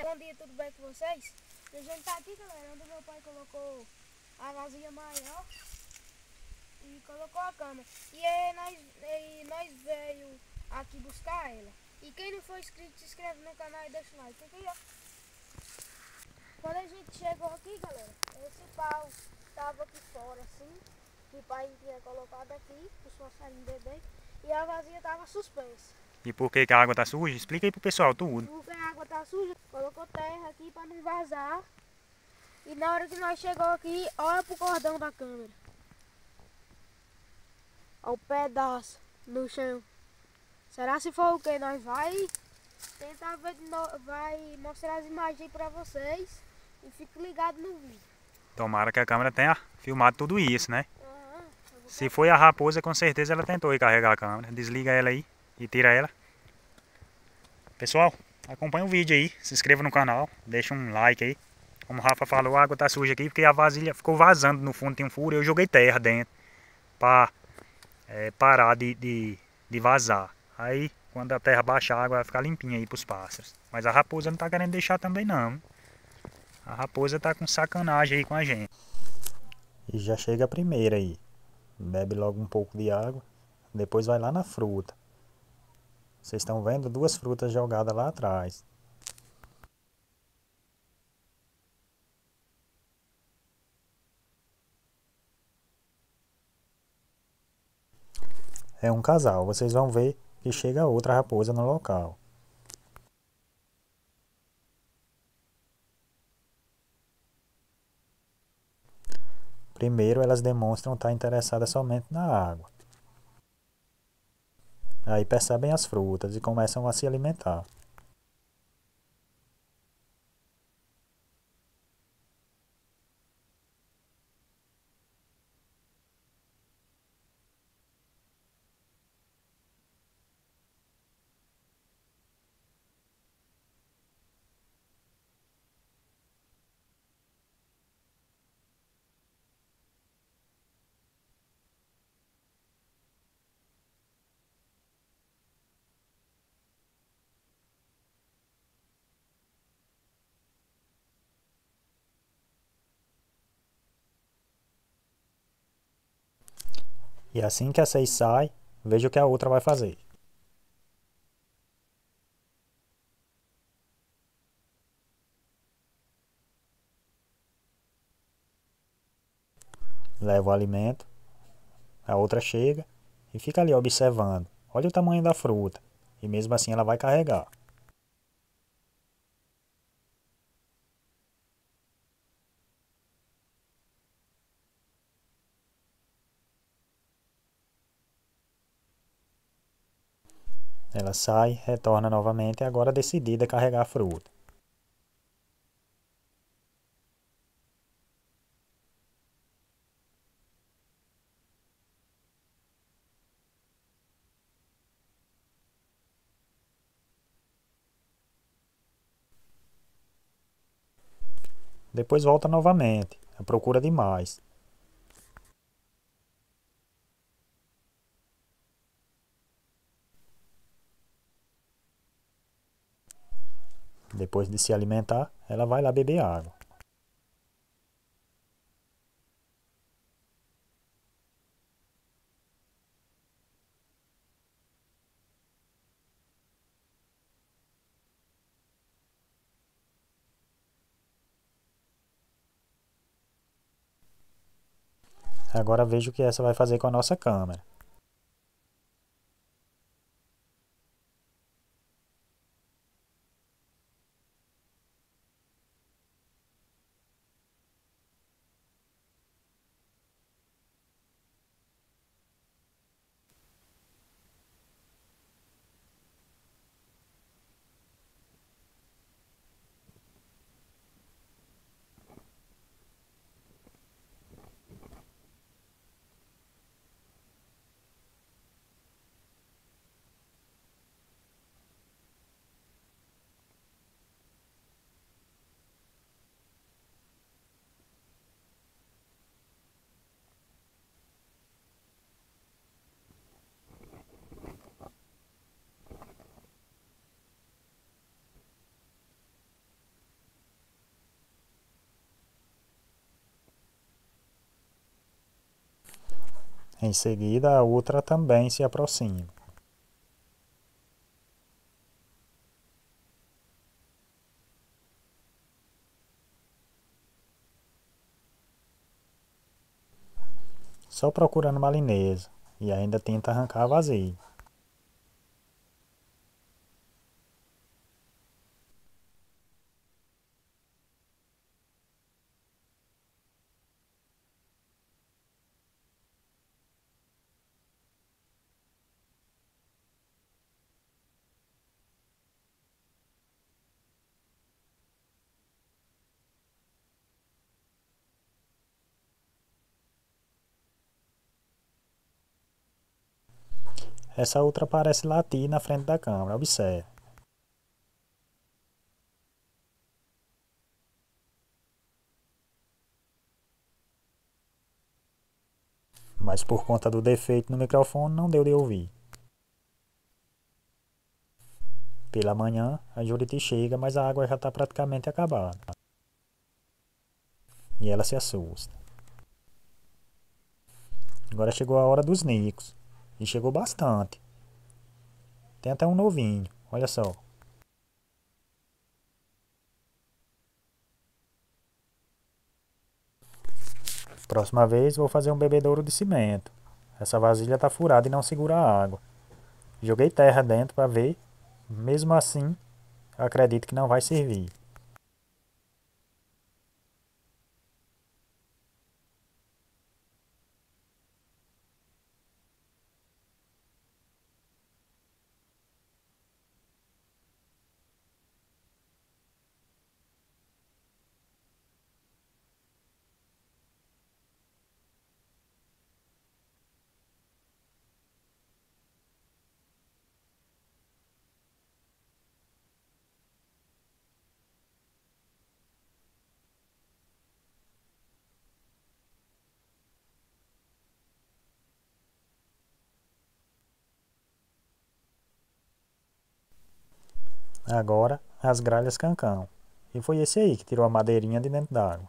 galera, bom dia, tudo bem com vocês? A gente tá aqui, galera, onde meu pai colocou a vasilha maior e colocou a cama. E aí nós, e nós veio aqui buscar ela. E quem não for inscrito, se inscreve no canal e deixa o like. Aí, ó. Quando a gente chegou aqui, galera, esse pau tava aqui fora, assim, que o pai tinha colocado aqui, os passarinhos bebê, e a vasilha tava suspensa. E por que, que a água tá suja? Explica aí pro pessoal tudo. Porque a água tá suja, colocou terra aqui para não vazar. E na hora que nós chegou aqui, olha pro cordão da câmera. Olha o pedaço no chão. Será se for o que? Nós vai tentar ver de novo, vai mostrar as imagens aí pra vocês. E fique ligado no vídeo. Tomara que a câmera tenha filmado tudo isso, né? Se foi a raposa, com certeza ela tentou carregar a câmera. Desliga ela aí e tira ela. Pessoal, acompanha o vídeo aí, se inscreva no canal, deixa um like aí. Como o Rafa falou, a água tá suja aqui porque a vasilha ficou vazando no fundo, tem um furo. Eu joguei terra dentro para parar de, de, de vazar. Aí, quando a terra baixar, a água vai ficar limpinha aí pros pássaros. Mas a raposa não tá querendo deixar também não. A raposa tá com sacanagem aí com a gente. E já chega a primeira aí. Bebe logo um pouco de água. Depois vai lá na fruta. Vocês estão vendo duas frutas jogadas lá atrás. É um casal. Vocês vão ver que chega outra raposa no local. Primeiro elas demonstram estar interessadas somente na água. Aí percebem as frutas e começam a se alimentar. E assim que a seis sai, veja o que a outra vai fazer. Leva o alimento, a outra chega e fica ali observando. Olha o tamanho da fruta. E mesmo assim ela vai carregar. Ela sai, retorna novamente, agora decidida a carregar a fruta. Depois volta novamente, à procura de mais. Depois de se alimentar, ela vai lá beber água. Agora veja o que essa vai fazer com a nossa câmera. Em seguida, a outra também se aproxima. Só procurando malinesa e ainda tenta arrancar a vazia. Essa outra parece latir na frente da câmera, observe. Mas por conta do defeito no microfone não deu de ouvir. Pela manhã, a Juriti chega, mas a água já está praticamente acabada. E ela se assusta. Agora chegou a hora dos nicos. E chegou bastante. Tem até um novinho, olha só. Próxima vez vou fazer um bebedouro de cimento. Essa vasilha está furada e não segura a água. Joguei terra dentro para ver. Mesmo assim, acredito que não vai servir. Agora, as gralhas cancão. E foi esse aí que tirou a madeirinha de dentro d'água.